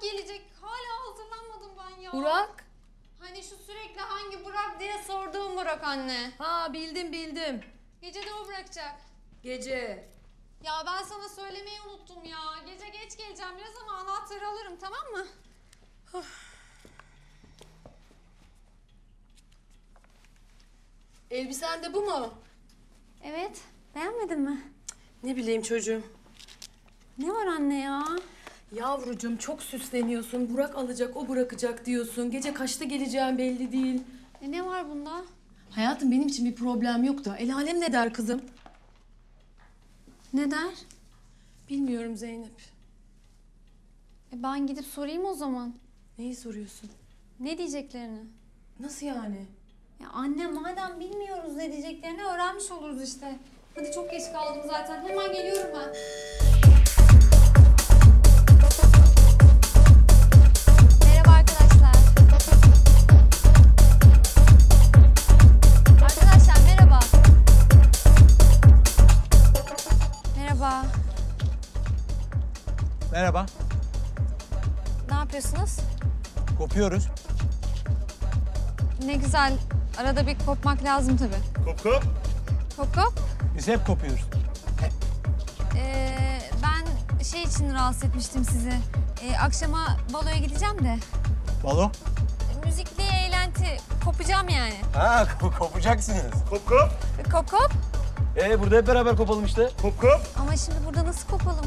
Burak gelecek. Hala hazırlanmadım ben ya. Burak? Hani şu sürekli hangi Burak diye sorduğum Burak anne. Ha bildim bildim. Gece de o bırakacak. Gece. Ya ben sana söylemeyi unuttum ya. Gece geç geleceğim biraz ama anahtarı alırım tamam mı? Elbisen de bu mu? Evet. Beğenmedin mi? Ne bileyim çocuğum. Ne var anne ya? Yavrucuğum çok süsleniyorsun. Burak alacak, o bırakacak diyorsun. Gece kaçta geleceğin belli değil. E ne var bunda? Hayatım benim için bir problem yok da. El alem ne der kızım? Ne der? Bilmiyorum Zeynep. E ben gidip sorayım o zaman. Neyi soruyorsun? Ne diyeceklerini? Nasıl yani? Ya anne madem bilmiyoruz ne diyeceklerini öğrenmiş oluruz işte. Hadi çok geç kaldım zaten. Hemen geliyorum ben. Kopuyoruz. Ne güzel. Arada bir kopmak lazım tabii. Kop kop. Kop kop. Biz hep kopuyoruz. Ee, ben şey için rahatsız etmiştim sizi. Ee, akşama baloya gideceğim de. Balo. Müzikli eğlenti kopacağım yani. Ha ko- kopacaksınız. Kop kop. Kop kop. Ee burada hep beraber kopalım işte. Kop kop. Ama şimdi burada nasıl kopalım?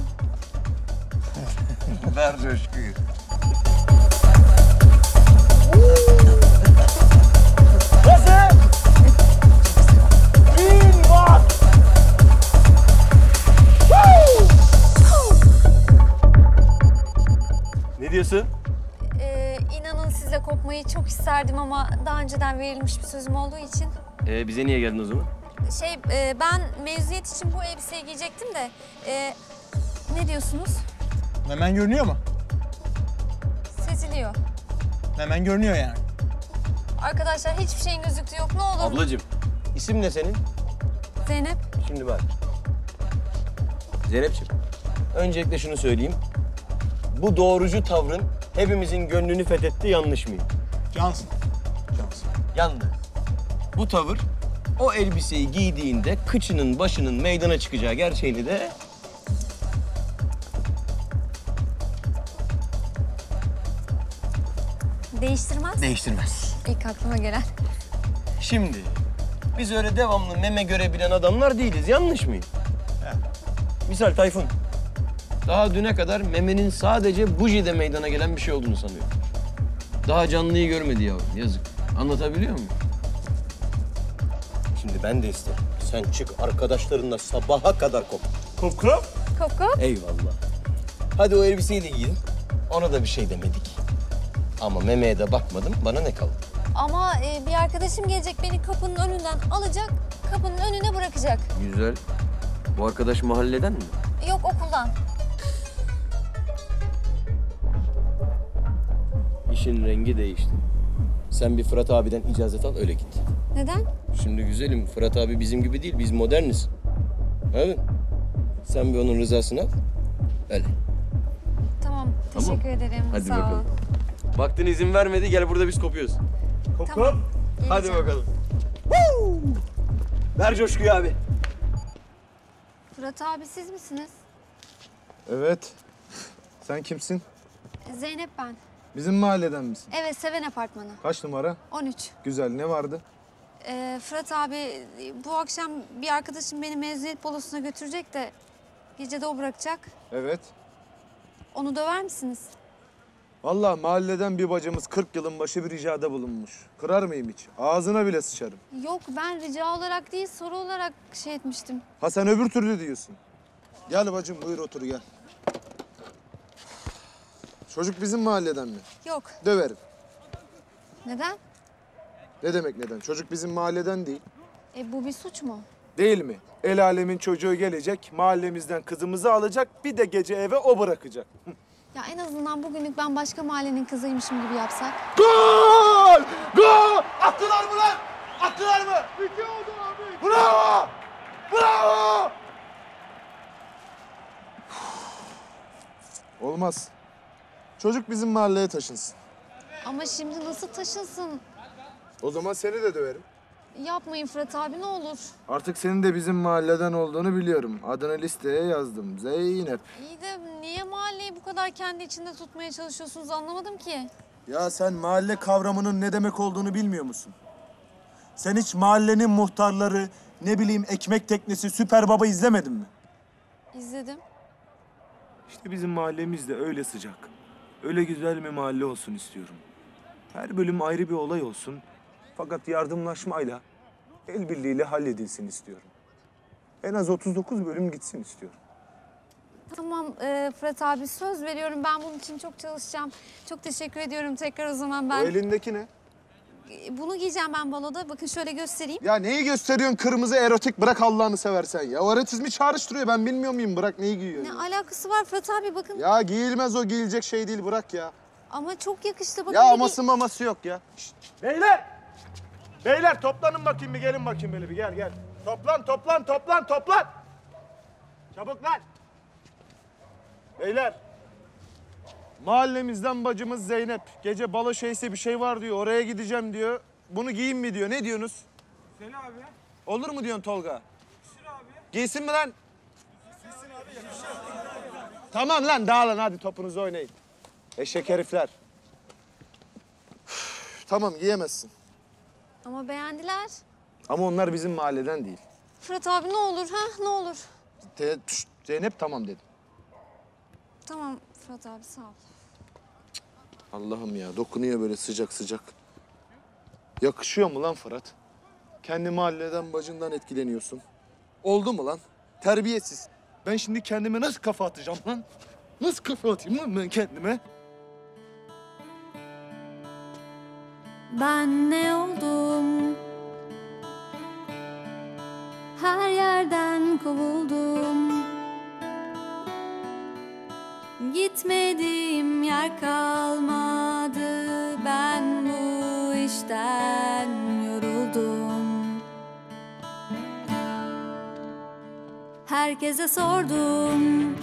Ver coşkuyu. Ne diyorsun? Ee, inanın size kopmayı çok isterdim ama daha önceden verilmiş bir sözüm olduğu için. Ee, bize niye geldin o zaman? Şey e, ben mezuniyet için bu elbiseyi giyecektim de. e, ne diyorsunuz? Hemen görünüyor mu? Seziliyor. Hemen görünüyor yani. Arkadaşlar hiçbir şeyin gözüktüğü yok. Ne olur. Ablacığım, isim ne senin? Zeynep. Şimdi bak. Zeynep'ciğim, öncelikle şunu söyleyeyim. Bu doğrucu tavrın hepimizin gönlünü fethetti, yanlış mıyım? Cansın. Cansın. Yandı. Bu tavır o elbiseyi giydiğinde kıçının başının meydana çıkacağı gerçeğini de Değiştirmez. değiştirmez. İlk aklıma gelen. Şimdi biz öyle devamlı meme görebilen adamlar değiliz. Yanlış mıyım? Misal Tayfun. Daha düne kadar memenin sadece bujide meydana gelen bir şey olduğunu sanıyor. Daha canlıyı görmedi yavrum. Yazık. Anlatabiliyor muyum? Şimdi ben de isterim. Sen çık arkadaşlarınla sabaha kadar kop. Kop kop. Kop kop. Eyvallah. Hadi o elbiseyi de giyin. Ona da bir şey demedik. Ama memeye de bakmadım. Bana ne kaldı? Ama e, bir arkadaşım gelecek beni kapının önünden alacak, kapının önüne bırakacak. Güzel. Bu arkadaş mahalleden mi? Yok okuldan. İşin rengi değişti. Sen bir Fırat abiden icazet al öyle git. Neden? Şimdi güzelim Fırat abi bizim gibi değil biz moderniz. Evet. Sen bir onun rızasını al. Öyle. Tamam, Tamam. teşekkür ederim. Hadi Sağ bakalım. ol. Baktın izin vermedi gel burada biz kopuyoruz. Kop. Hadi Geleceğim. bakalım. Ver coşkuyu abi. Fırat abi siz misiniz? Evet. Sen kimsin? Zeynep ben. Bizim mahalleden misin? Evet, Seven Apartmanı. Kaç numara? 13. Güzel. Ne vardı? Ee, Fırat abi, bu akşam bir arkadaşım beni mezuniyet balosuna götürecek de... ...gece de o bırakacak. Evet. Onu döver misiniz? Vallahi mahalleden bir bacımız 40 yılın başı bir ricada bulunmuş. Kırar mıyım hiç? Ağzına bile sıçarım. Yok, ben rica olarak değil, soru olarak şey etmiştim. Ha sen öbür türlü diyorsun. Gel bacım buyur otur gel. Çocuk bizim mahalleden mi? Yok. Döverim. Neden? Ne demek neden? Çocuk bizim mahalleden değil. E bu bir suç mu? Değil mi? El alemin çocuğu gelecek, mahallemizden kızımızı alacak, bir de gece eve o bırakacak. Ya en azından bugünlük ben başka mahallenin kızıymışım gibi yapsak. Gol! Gol! Attılar mı lan? Attılar mı? İki oldu abi. Bravo! Bravo! Olmaz. Çocuk bizim mahalleye taşınsın. Ama şimdi nasıl taşınsın? O zaman seni de döverim. Yapmayın Fırat abi ne olur. Artık senin de bizim mahalleden olduğunu biliyorum. Adını listeye yazdım. Zeynep. İyi de niye mahalleyi bu kadar kendi içinde tutmaya çalışıyorsunuz anlamadım ki. Ya sen mahalle kavramının ne demek olduğunu bilmiyor musun? Sen hiç mahallenin muhtarları, ne bileyim ekmek teknesi, süper baba izlemedin mi? İzledim. İşte bizim mahallemiz de öyle sıcak. Öyle güzel bir mahalle olsun istiyorum. Her bölüm ayrı bir olay olsun. Fakat yardımlaşmayla, el birliğiyle halledilsin istiyorum. En az 39 bölüm gitsin istiyorum. Tamam e, Fırat abi söz veriyorum ben bunun için çok çalışacağım. Çok teşekkür ediyorum tekrar o zaman O ben. elindeki ne? E, Bunu giyeceğim ben baloda. Bakın şöyle göstereyim. Ya neyi gösteriyorsun kırmızı erotik bırak Allah'ını seversen ya. O erotizmi çağrıştırıyor ben bilmiyor muyum bırak neyi giyiyor? Ne ya? alakası var Fırat abi bakın. Ya giyilmez o giyilecek şey değil bırak ya. Ama çok yakıştı bakın. Ya bir- aması maması yok ya. Beyler! Beyler toplanın bakayım bir gelin bakayım böyle bir gel gel. Toplan toplan toplan toplan. Çabuk lan. Beyler. Mahallemizden bacımız Zeynep. Gece balo şeyse bir şey var diyor. Oraya gideceğim diyor. Bunu giyin mi diyor. Ne diyorsunuz? Söyle abi. Olur mu diyorsun Tolga? Giysin mi lan? Tamam lan dağılın hadi topunuzu oynayın. Eşek herifler. Üf, tamam giyemezsin. Ama beğendiler. Ama onlar bizim mahalleden değil. Fırat abi ne olur ha ne olur. Te- Şşt, Zeynep tamam dedim. Tamam Fırat abi sağ ol. Allah'ım ya dokunuyor böyle sıcak sıcak. Yakışıyor mu lan Fırat? Kendi mahalleden bacından etkileniyorsun. Oldu mu lan? Terbiyesiz. Ben şimdi kendime nasıl kafa atacağım lan? Nasıl kafa atayım lan ben kendime? Ben ne oldum? Kovuldum. Gitmediğim yer kalmadı. Ben bu işten yoruldum. Herkese sordum.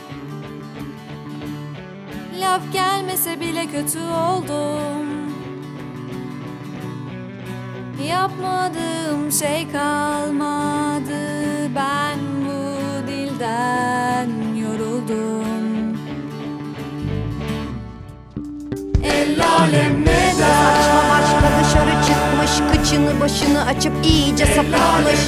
Laf gelmese bile kötü oldum. Yapmadığım şey kalmadı Kıçını başını açıp iyice sapıtmış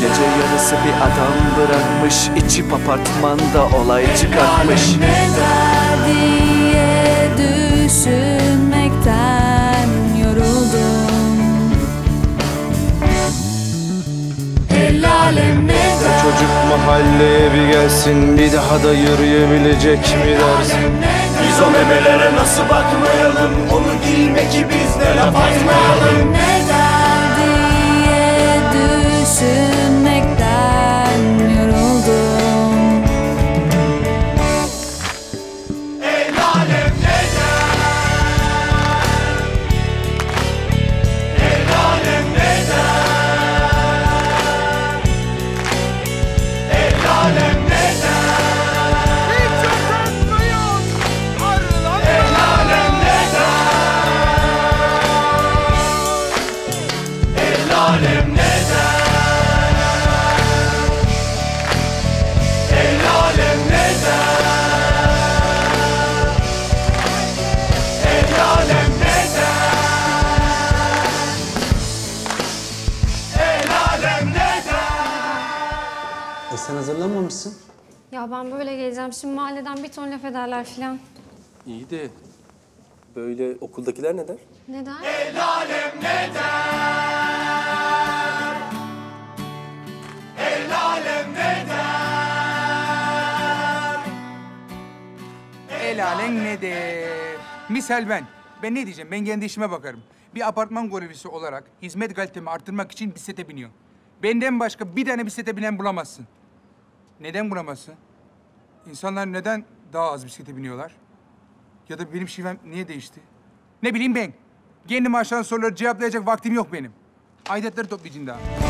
Gece yarısı bir adam bırakmış içip apartmanda olay çıkartmış. Ne der diye düşünmekten yoruldum. El alem ne der? Çocuk mahalleye bir gelsin bir daha da yürüyebilecek mi dersin? Biz o memelere nasıl bakmayalım Onu giyme Sen hazırlanmamışsın. Ya ben böyle geleceğim şimdi mahalleden bir ton laf ederler filan İyi de böyle okuldakiler ne der? Neden? El alem ne der? Misal ben. Ben ne diyeceğim? Ben kendi işime bakarım. Bir apartman görevlisi olarak hizmet kalitemi arttırmak için bisiklete biniyorum. Benden başka bir tane bisiklete binen bulamazsın. Neden bulamazsın? İnsanlar neden daha az bisiklete biniyorlar? Ya da benim şivem niye değişti? Ne bileyim ben. Kendimi aşan soruları cevaplayacak vaktim yok benim. Aidetleri toplayacağım daha.